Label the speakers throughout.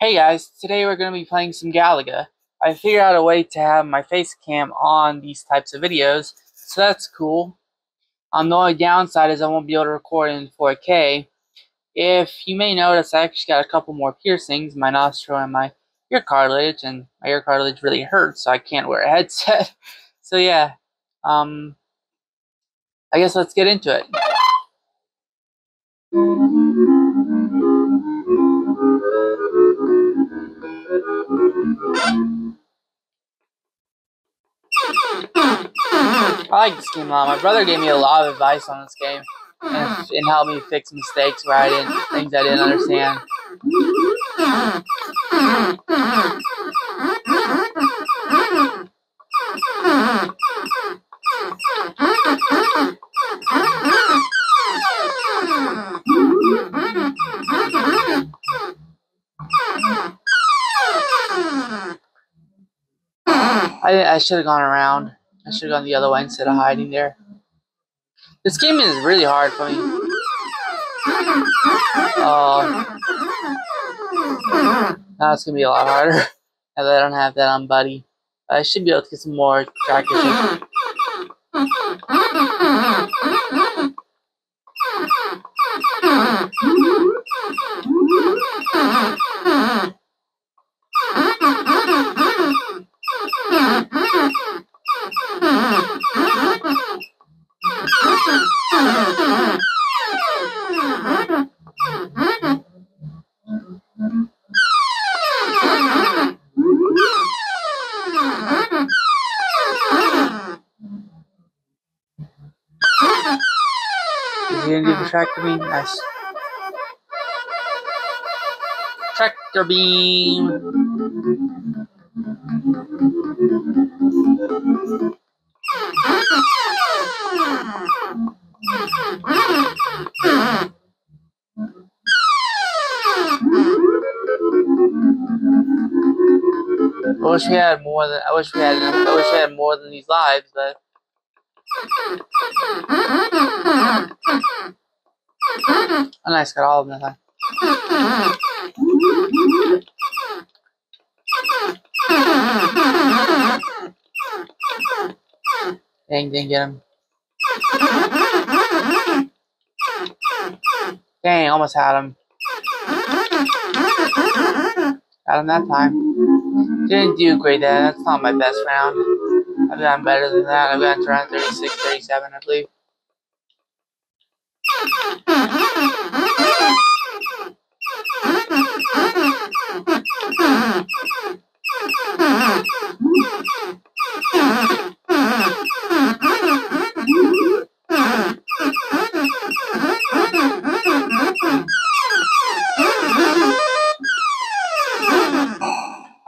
Speaker 1: Hey guys, today we're going to be playing some Galaga. I figured out a way to have my face cam on these types of videos, so that's cool. Um, the only downside is I won't be able to record in 4K. If you may notice, I actually got a couple more piercings, my nostril and my ear cartilage, and my ear cartilage really hurts, so I can't wear a headset. so yeah, um, I guess let's get into it. I like this game a lot. My brother gave me a lot of advice on this game and, and helped me fix mistakes where I didn't things I didn't understand. I, I should have gone around. I should have gone the other way instead of hiding there. This game is really hard for me. Oh. Now it's going to be a lot harder. now that I don't have that on Buddy. I should be able to get some more traction. He gonna do the tractor beam? Nice. Tractor beam. I wish we had more than I wish we had I wish we had more than these lives, but all of them. Huh? Dang, didn't get him. Dang, almost had him. Got him that time. Didn't do great there. That's not my best round. I've gotten better than that. I've to around 36, 37, I believe.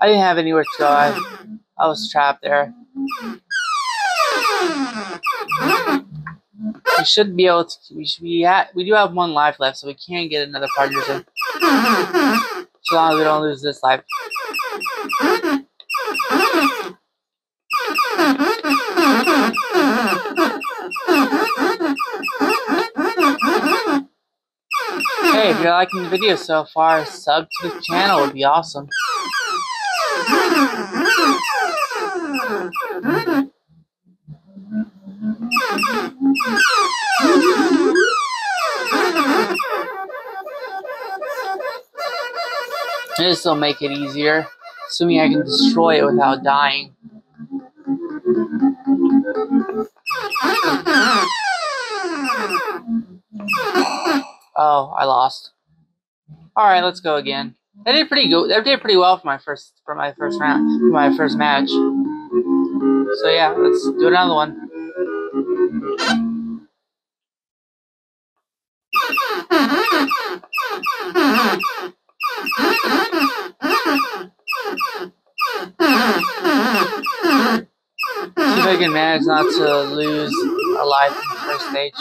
Speaker 1: I didn't have anywhere to go. I, I was trapped there. We should be able to. We should be at. We do have one life left, so we can get another partner. So long as we don't lose this life. Hey, if you're liking the video so far, sub to the channel would be awesome. This will make it easier, assuming I can destroy it without dying. Oh, I lost. Alright, let's go again. I did pretty good. I did pretty well for my first for my first round, for my first match. So yeah, let's do another one. I can manage not to lose a life in the first stage.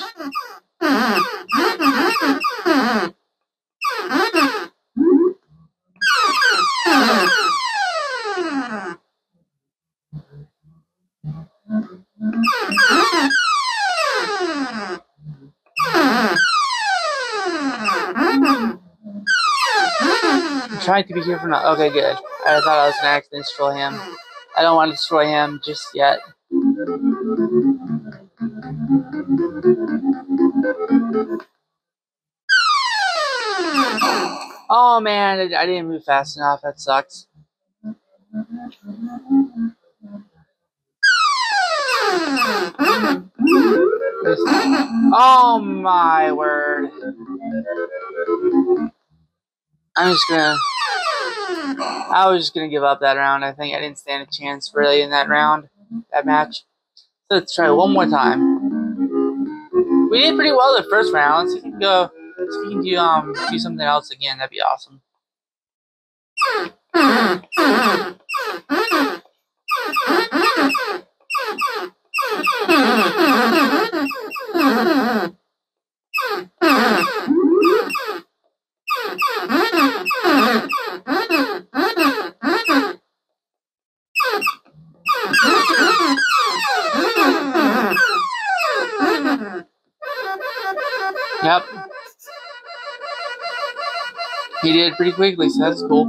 Speaker 1: I'm trying to be here for now. Okay, good. I thought I was an accident destroy him. I don't want to destroy him just yet. Oh man, I didn't move fast enough. That sucks. Oh my word. I'm just gonna. I was just gonna give up that round. I think I didn't stand a chance really in that round, that match. So let's try one more time. We did pretty well the first round. So can go. So you can do um do something else again. That'd be awesome. Yep. He did pretty quickly, so that's cool.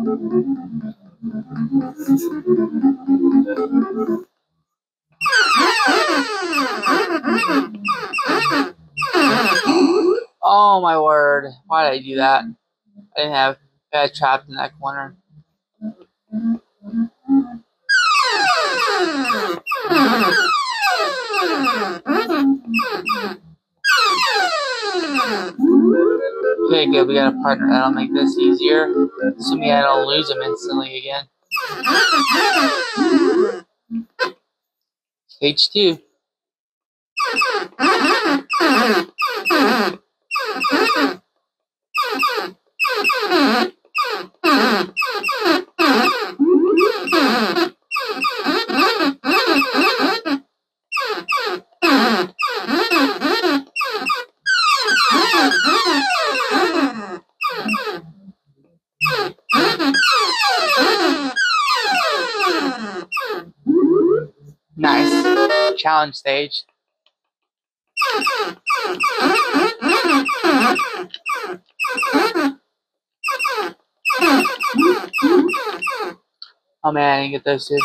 Speaker 1: Oh my word. Why did I do that? I didn't have I got trapped in that corner. Okay, good. We got a partner. That'll make this easier. Assuming I don't lose him instantly again. Stage two. Challenge stage. Oh man, I didn't get those two.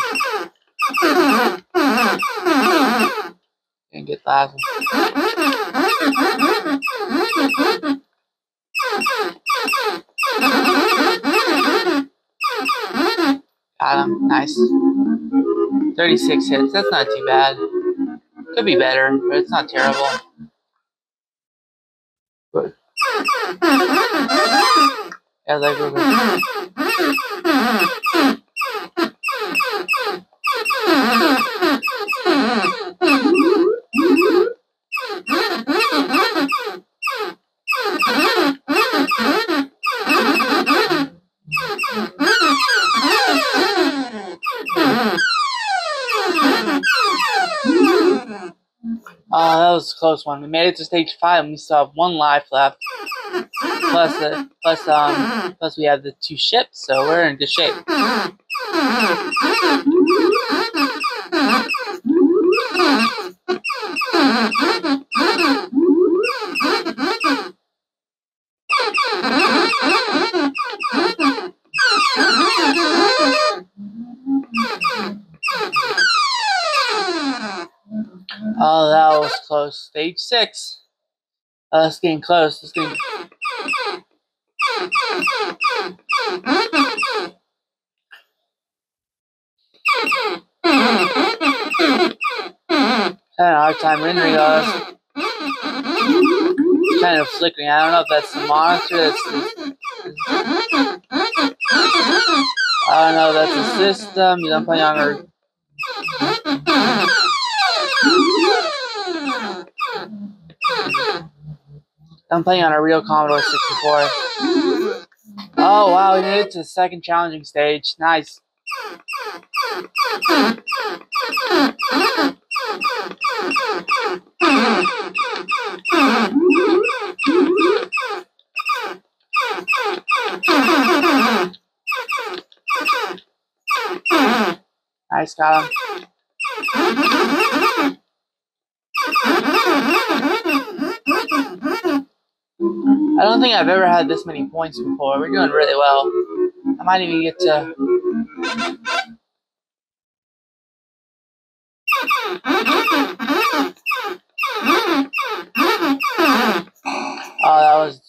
Speaker 1: Didn't get that Got him. Nice. 36 hits. That's not too bad. Could be better, but it's not terrible. Yeah, like Uh, that was a close one. We made it to stage five, and we still have one life left. Plus, the, plus, um, plus we have the two ships, so we're in good shape. close. Stage six. Oh, it's getting close. It's getting. Kind of hard time rendering those. Kind of flickering. I don't know if that's the monitor. That's the, I don't know. That's the system. You don't play on a I'm playing on a real Commodore 64. Oh wow, we made it to the second challenging stage. Nice. Nice, got him. I don't think I've ever had this many points before. We're doing really well. I might even get to... Oh, that was...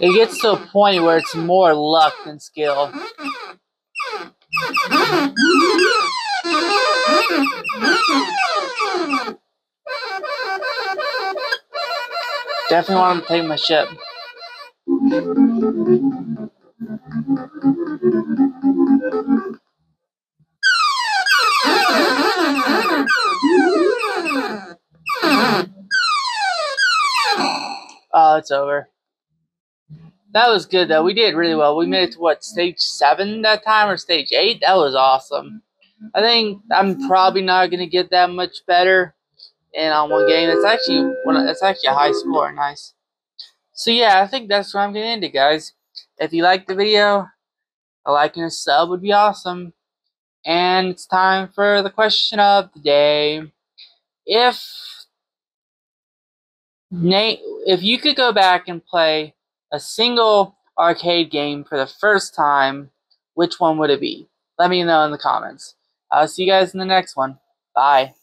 Speaker 1: It gets to a point where it's more luck than skill. Definitely want to take my ship. Oh, it's over. That was good though. We did really well. We made it to what stage seven that time or stage eight. That was awesome. I think I'm probably not gonna get that much better in on one game. It's actually one. It's actually a high score. Nice. So yeah, I think that's where I'm end it, guys. If you liked the video, a like and a sub would be awesome. And it's time for the question of the day. If Nate, if you could go back and play a single arcade game for the first time, which one would it be? Let me know in the comments. I'll see you guys in the next one. Bye.